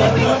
Nakır.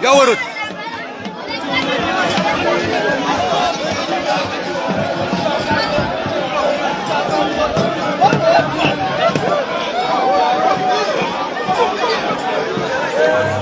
Я урут. Yeah.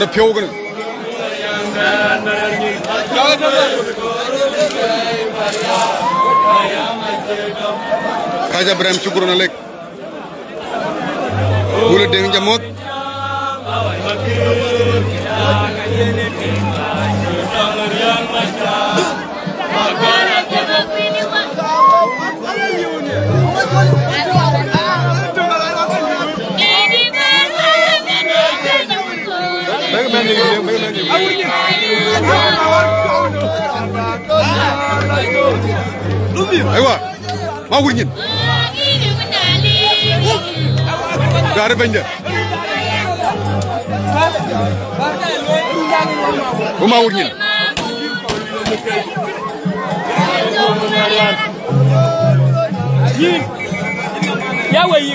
대표군 Kaja Brem Cukur Nalek Bule Deng Jamot Aywa. Ma wurñin. Gaare banja. Ko ma wurñin. yawa yi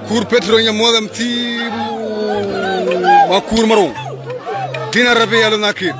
cour petronja modem ti ma cour maron dina rabe yalo nakir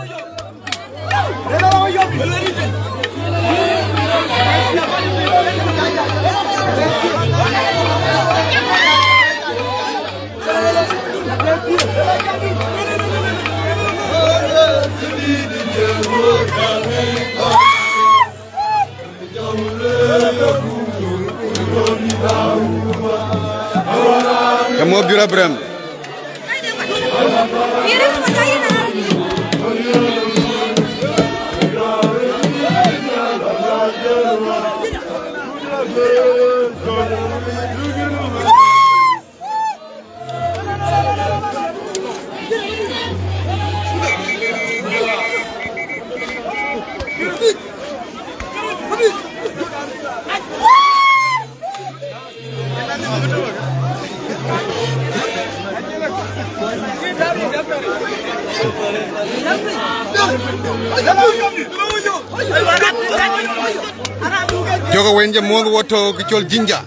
togi col jinja.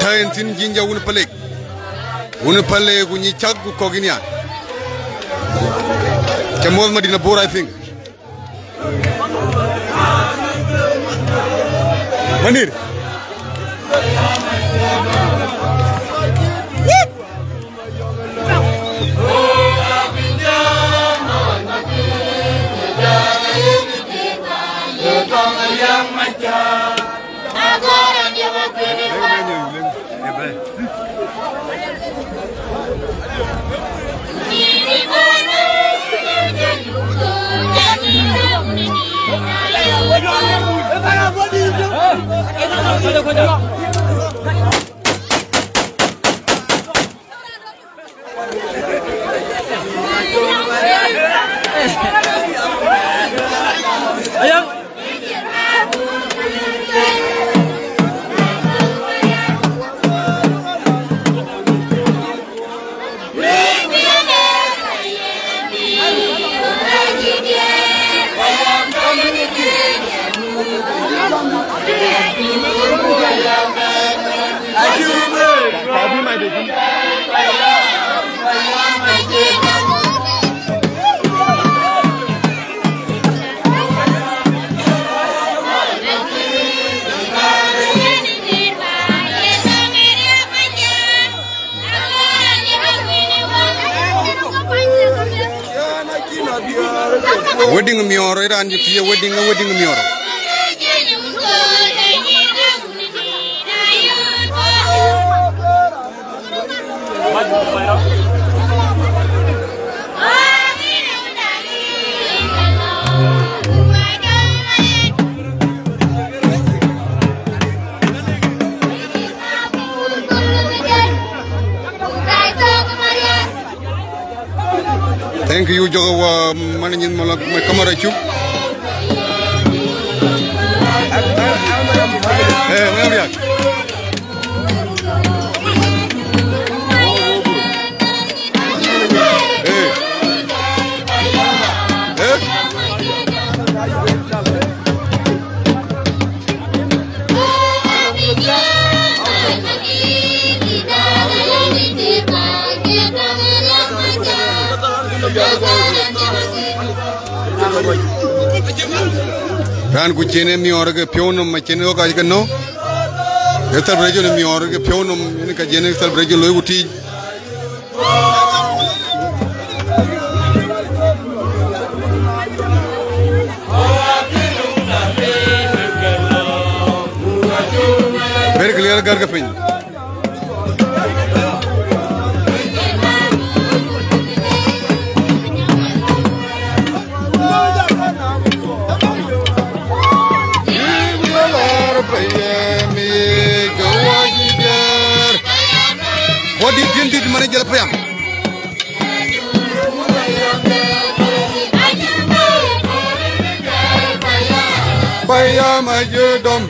Tawentin jinja wun paleg wun palegu ni chaggu kogin ya ke mo madina bora thing manir. 快点，快点，快点！minyoro ira ndi piye eh, wedinga wedinga minyoro ujogowa managing mo my camera chip. You? रान कुछ चेने मी और के प्यों नम चेने वो काज करनो। इस्तर ब्रेजो ने मी और के प्यों नम इन्हें का चेने इस्तर ब्रेजो लोई उठी। मेरे क्लियर कर के ping my dear dom.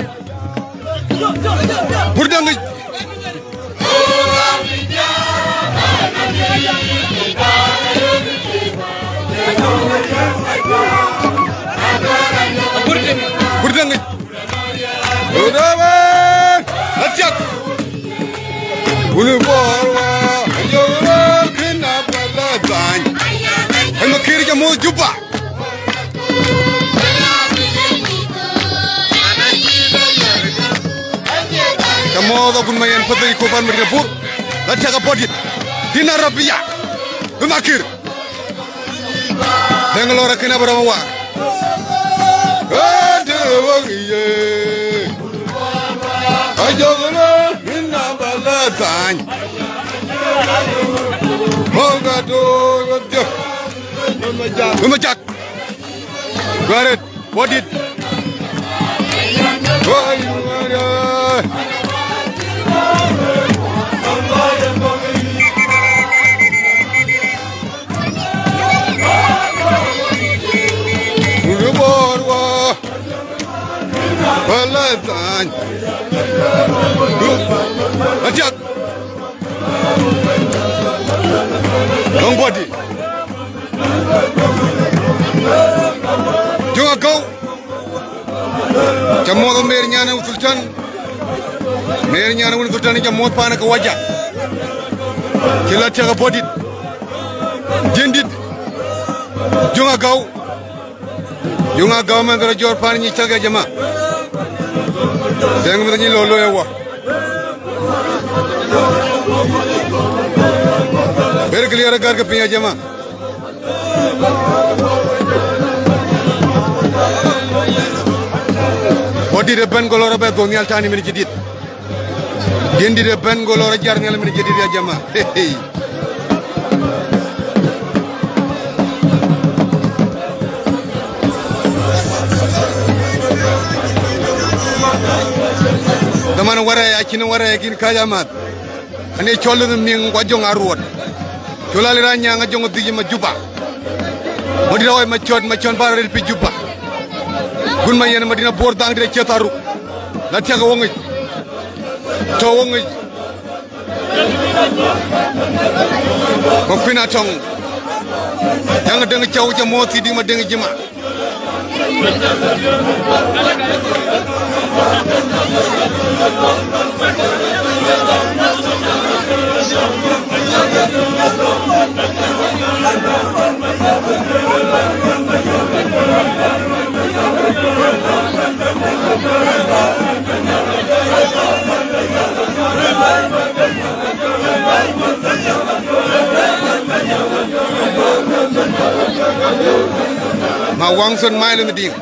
Buradan Buradan Buradan Let's go. Bulubora, ayo ra kena balazan. Ay makiri jamu jubah. Kamoda pun mayan pada ikupan mereka pur. Lagi agak bodit. Di narapia. Memakir. Dengan lorak kena berapa wak. Aduh wang balasan. Moga doa kerja. Memejak. Memejak. Garet. ولا يفتعن أجد Long body. Do a go. Tomorrow, Mary Nyana Sultan. Mary Nyana Sultan is a more panic waja. Kill a terra body. Dindit. Do a go. Do a government that you're planning each other, Jama. Jangan berani lolo ya wah. Berkeliaran ke pinya jema. Bodi depan golora be ni tani min jidit. Gendi depan golora jarnyal min jidit dia jama Hehehe. Daman wara ya kin wara ya kin kaya mat. Ane cholu min wajong arwot cholali ranya nga jongo digi ma juba. Modi rawai ma chot ma chon bara pi juba. Gun ma madina bor dang de chetaru la tiaga wongi to wongi ko fina tong yang deng chaw cha moti di ma deng jima ma wang son mai le ding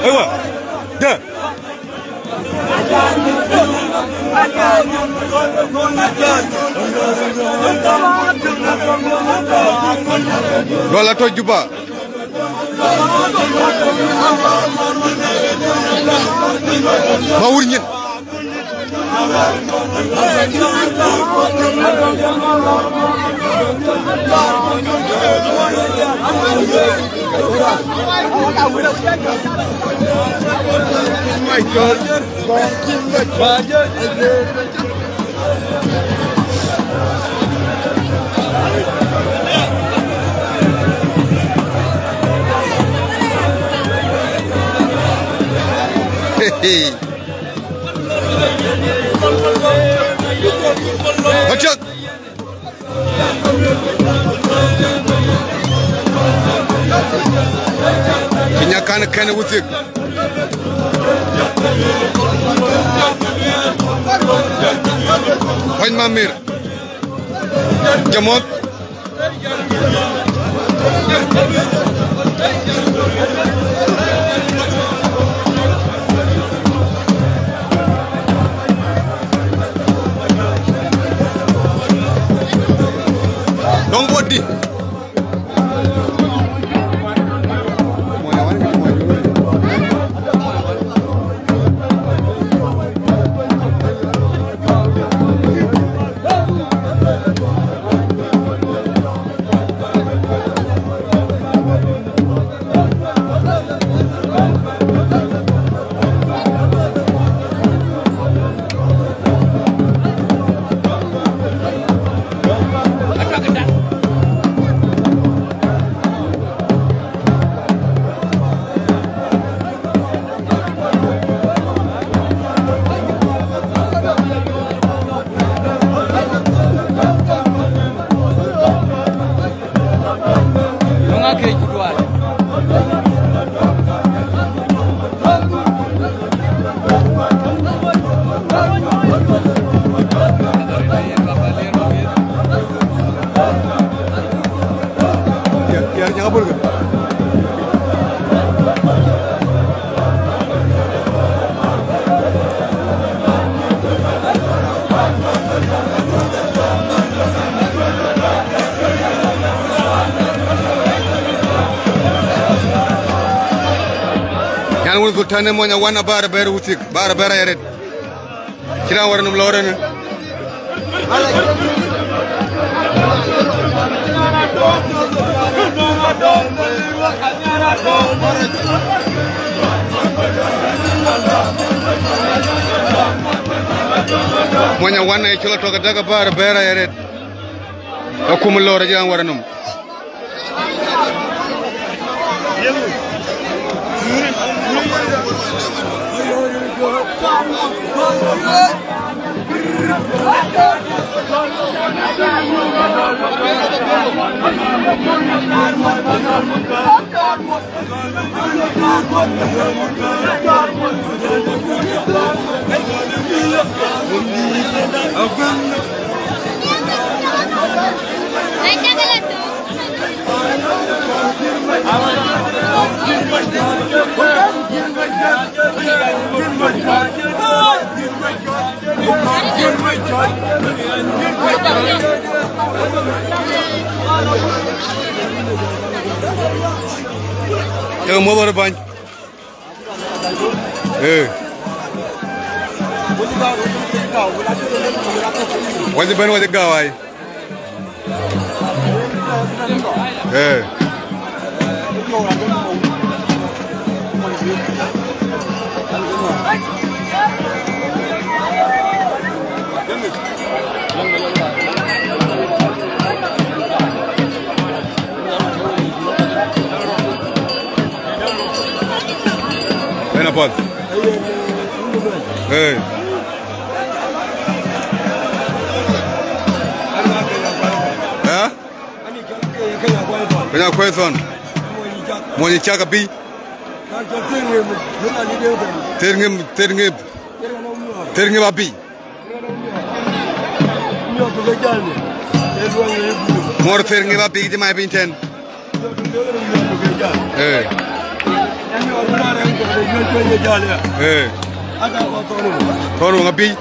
Hey, what? Lola to juba. Ñin. Oh my God. Hey. Hajat. Kenyakan kana. Hoy mamir. Jamot. tane moña wana bara bara wutik bara bara yaret. Kina warnum lawran moña wana e chola toga daga bara bara yaret. Akum lawra jang warnum Thank. Open. Yağmaları banyo. Evet. Onde banho é vai ter que É. هنا فاضي ايه ها؟ هنا كويسون Mo ni cha ka pi. Ka cha te nge mo na ni de de. Mor ter nge di mai pin ten. Evet. Evet. Torun abi.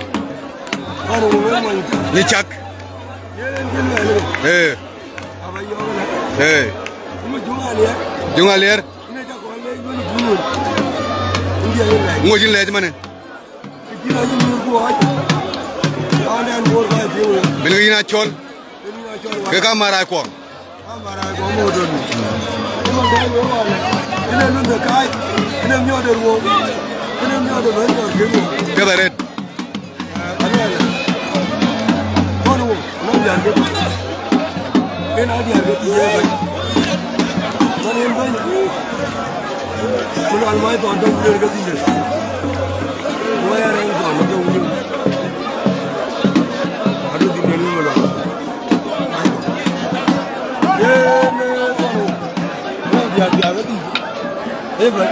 Ne çak? Evet. Evet. Ama yok. Junga ler. Ngo jin lej mane. Bil mà na chol. Ke là mara ko. Mara ko mo don. Ina nun da kai. Ina myo da ruwa. Ina myo da ban da gero. Ke da red. Ko Benim ben bunu almayı da adam bilir götürür. Bu ayar en zor, bu da uyum. Hadi dinleyelim öyle. Yine zor. Ne diğer diğer de değil. Evet.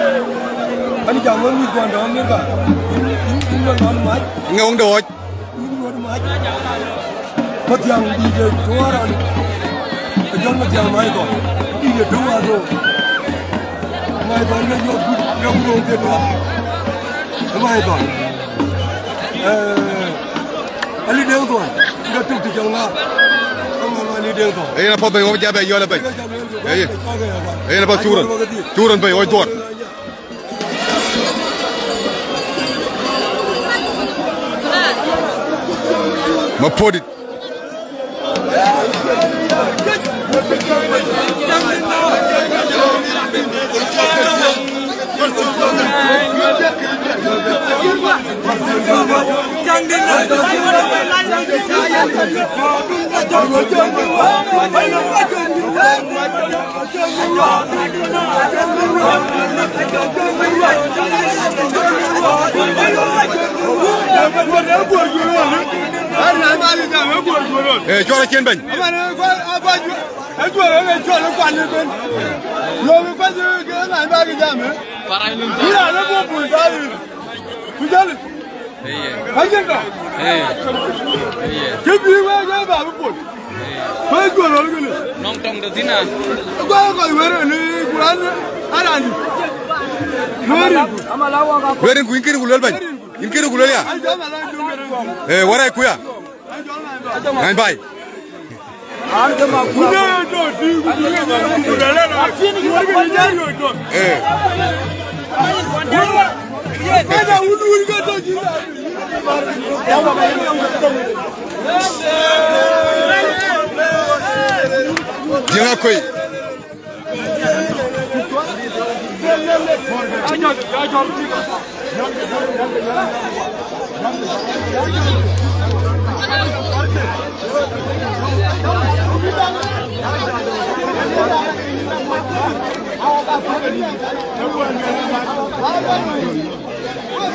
Anh chồng mới biết quan trọng biết cả. Chúng ta nói mãi. Nghe ông được. Mất dần đi được chúa rồi. jonno jeew may ko ɗiɗe dowa ɗo may ko ne ñoo gud gaɓuɗo deɗo may ko ali ɗew ko nga tubti jaw nga eyna pa bay woɓe jaabe yoole bay eyna pa tuuran tuuran bay oy doot ma poodit Eh, ayenda kebiwe yaba abukoni kwegolo lukini nomtongo zina kwego iwere ni kuran arani lori lori kuinkiri kulol bany inkiri kulol ya eh wara kuya ngai bai Kuda yo do, kuda yo do, kuda yo do, kuda yo do. Dina koy Thank you.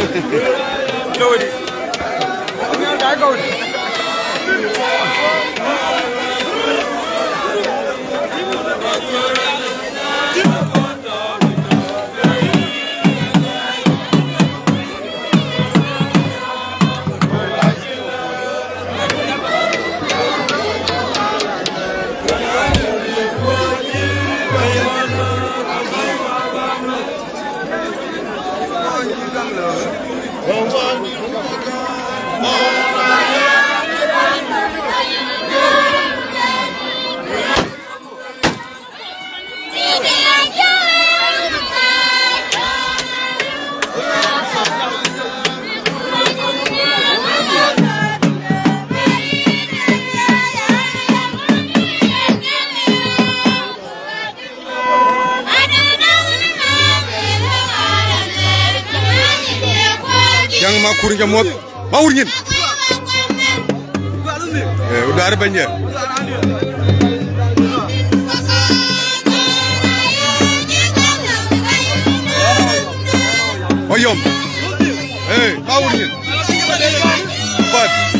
Jody. I'm going to go. kuringa mot mawurngin eh udah ada banyak oh, oyom eh mawurngin empat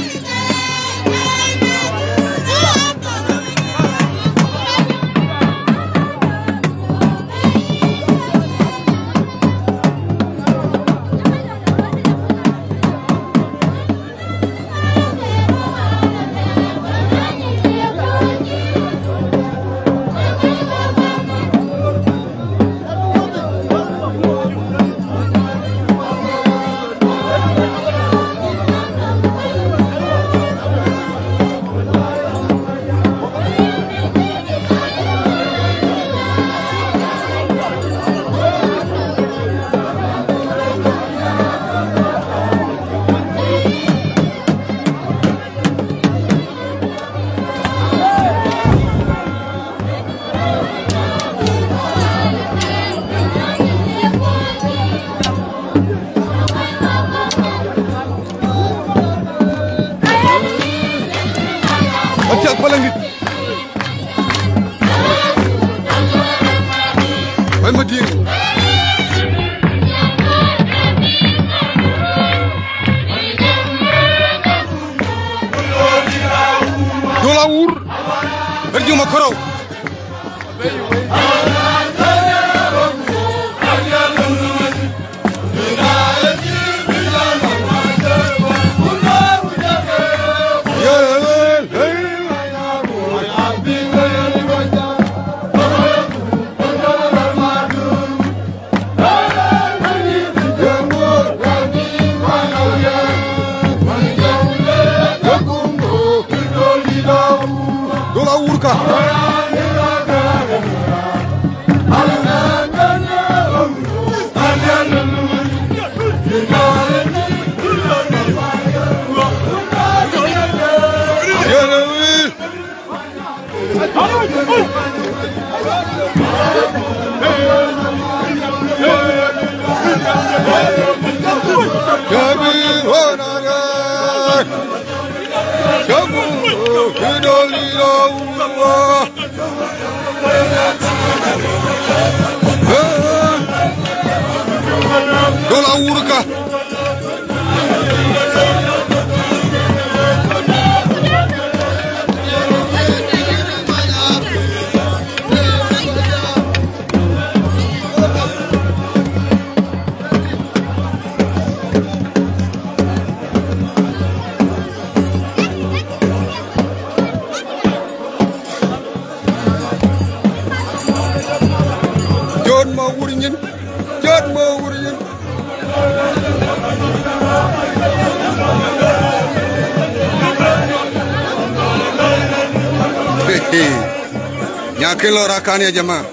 Saur. Berdinho Macorou. Kami honara Kamu kidolilo uwa Kamu kidolilo uwa Barakani ya jamaa.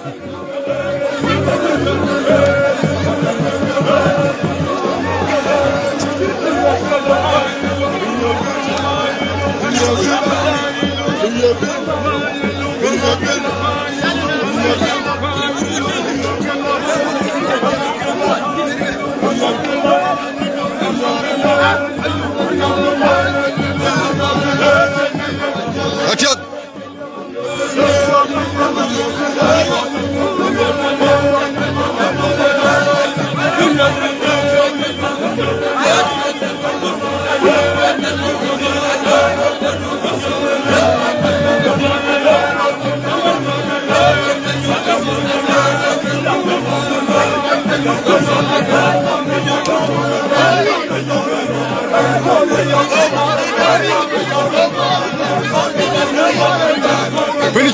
Beni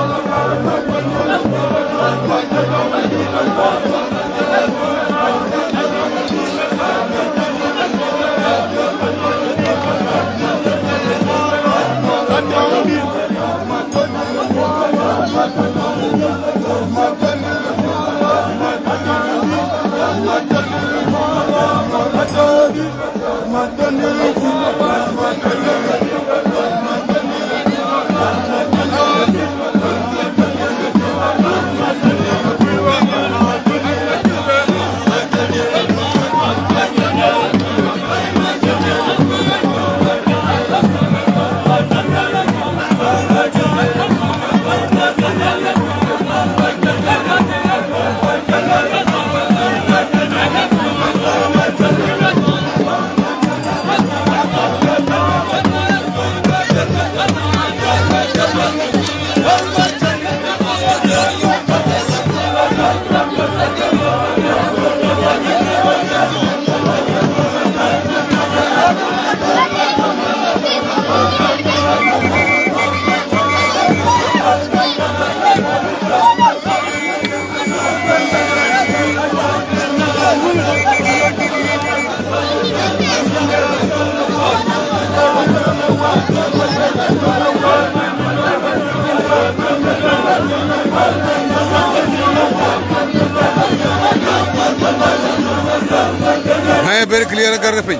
मैं very clear garrafiñ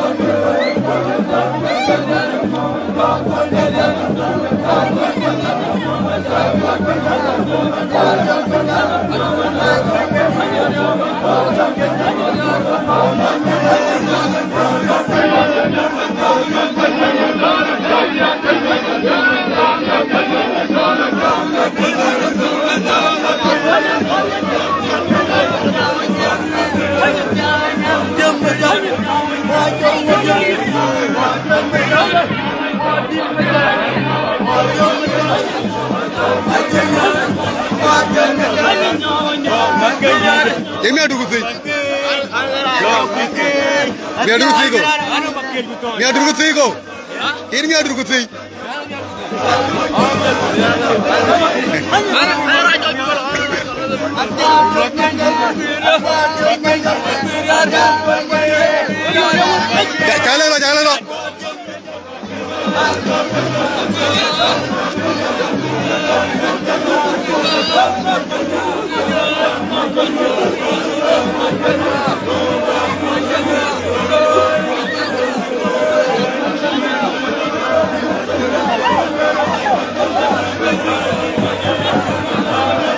Amen. Ni ada rugi ko? Ni ada rugi ko? Ini ni ada rugi. Jalan lah, jalan lah. Thank you. Lo. Tora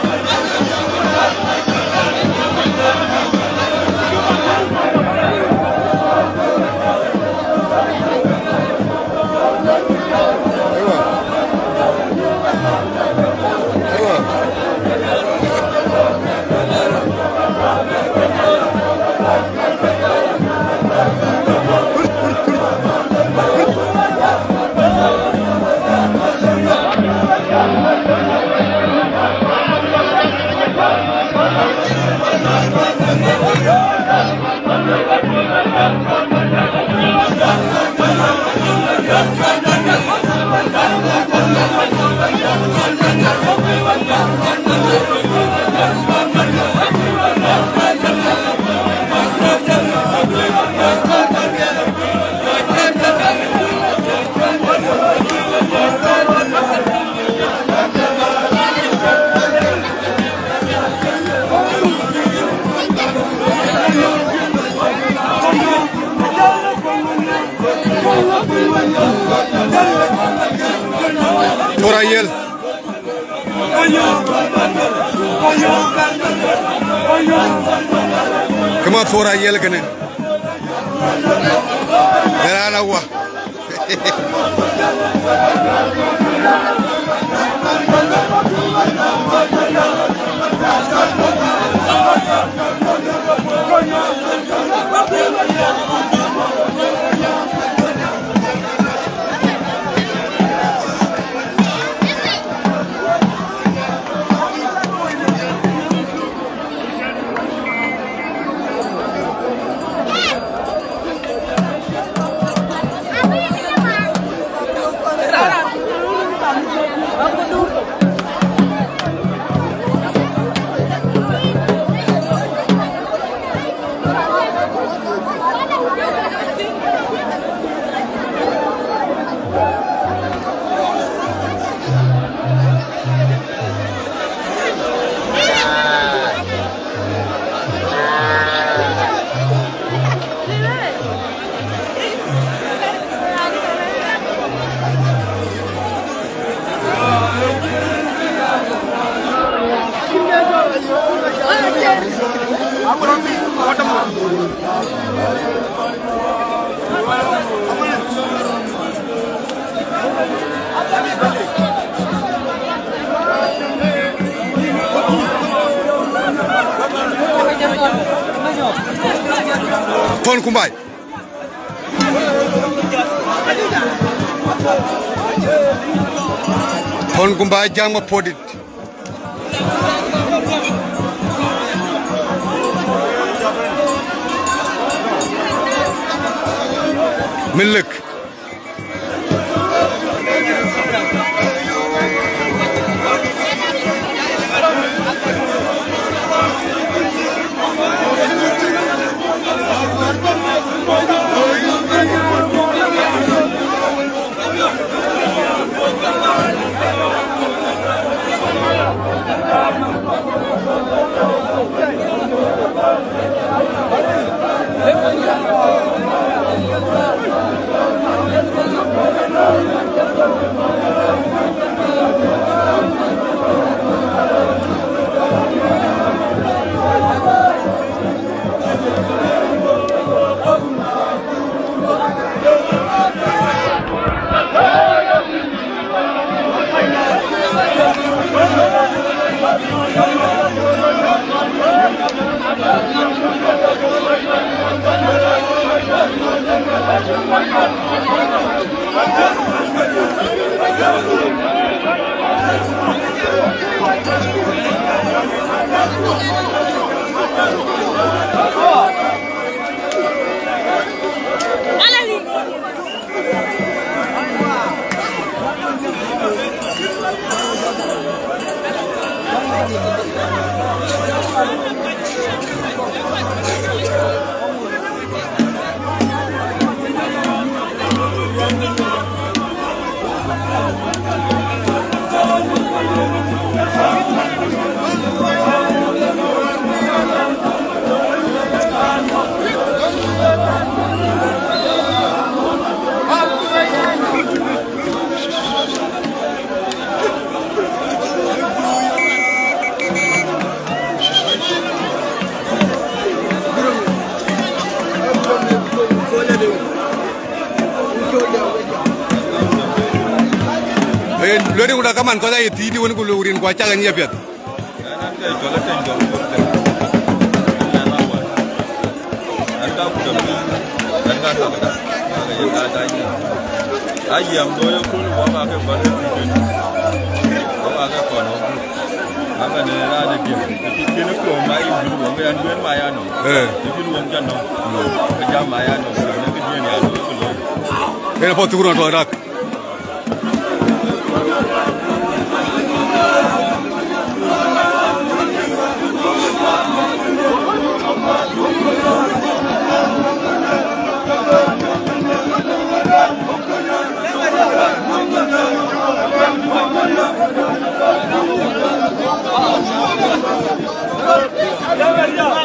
كما فورا يلقن لا لا هو Paul Kumbai. Paul Kumbai jang ma podit. ملك Thank you. Levante a mão, levante a mão, levante a mão, levante a mão. Kaman ko dai tidi woni ko lurin ko caga ni yapet ayi am do yo kul wa ma ke ba de wa ma ke ko no ka ne ra de ki ki ki ne ko ma yi bu wa ga nduen ma ya no Eh. ki ki wo ja no ka ja ma ya no ne ki ni ya no ko lo ene po tuguro to rak 야, 야, 야.